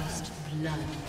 Blood.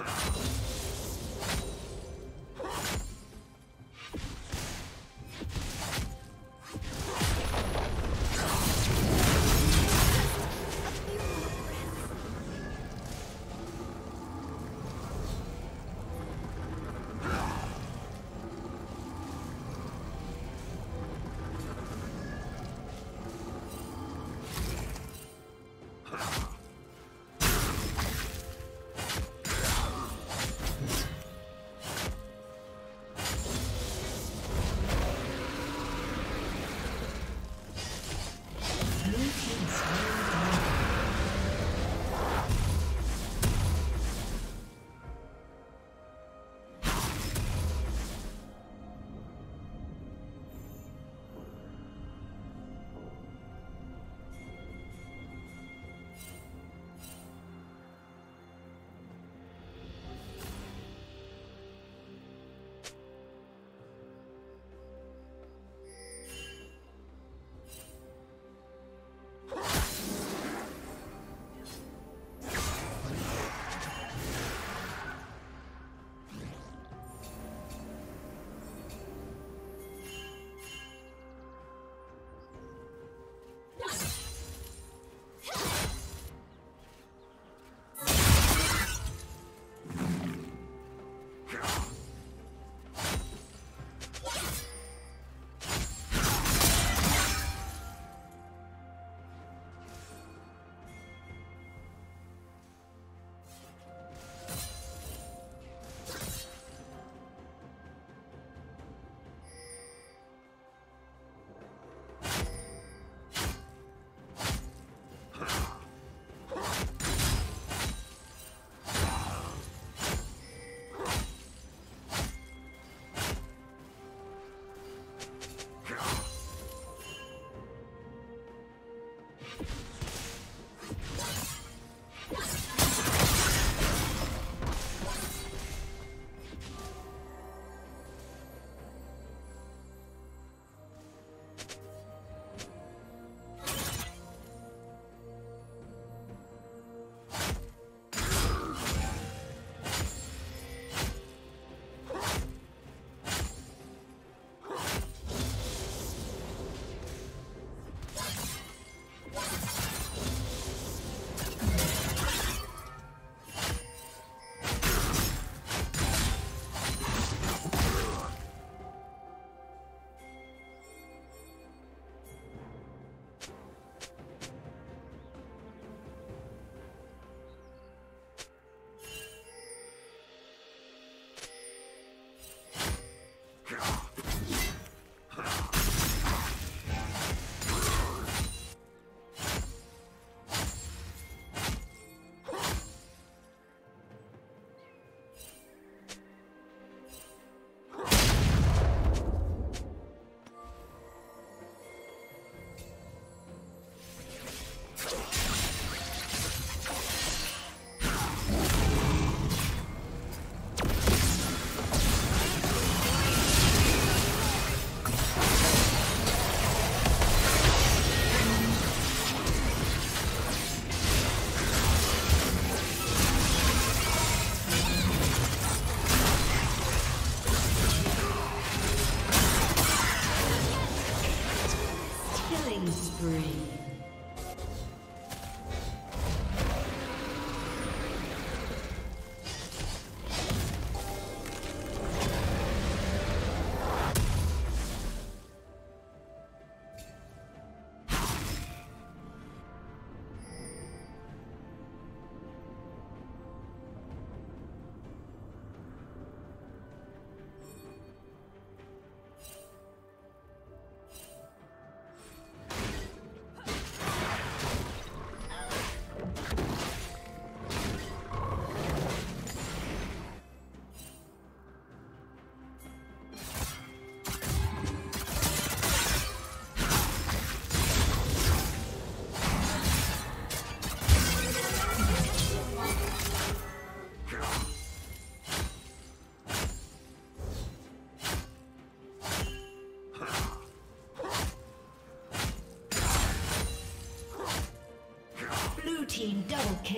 Huh.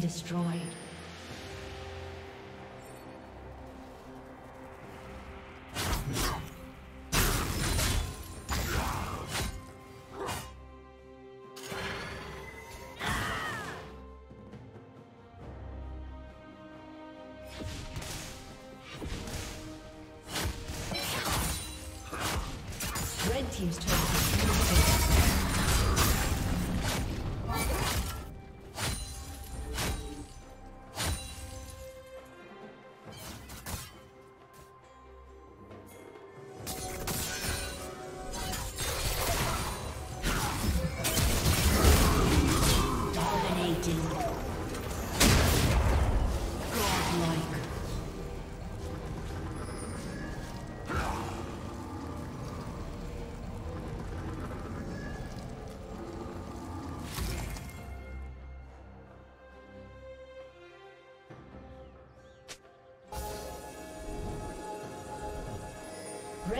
Destroyed.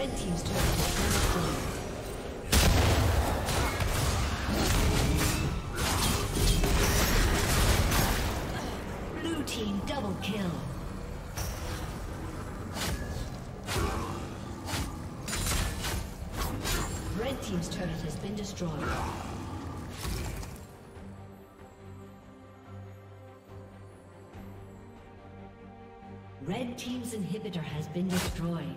Red Team's turret has been destroyed. Blue Team double kill. Red Team's turret has been destroyed. Red Team's inhibitor has been destroyed.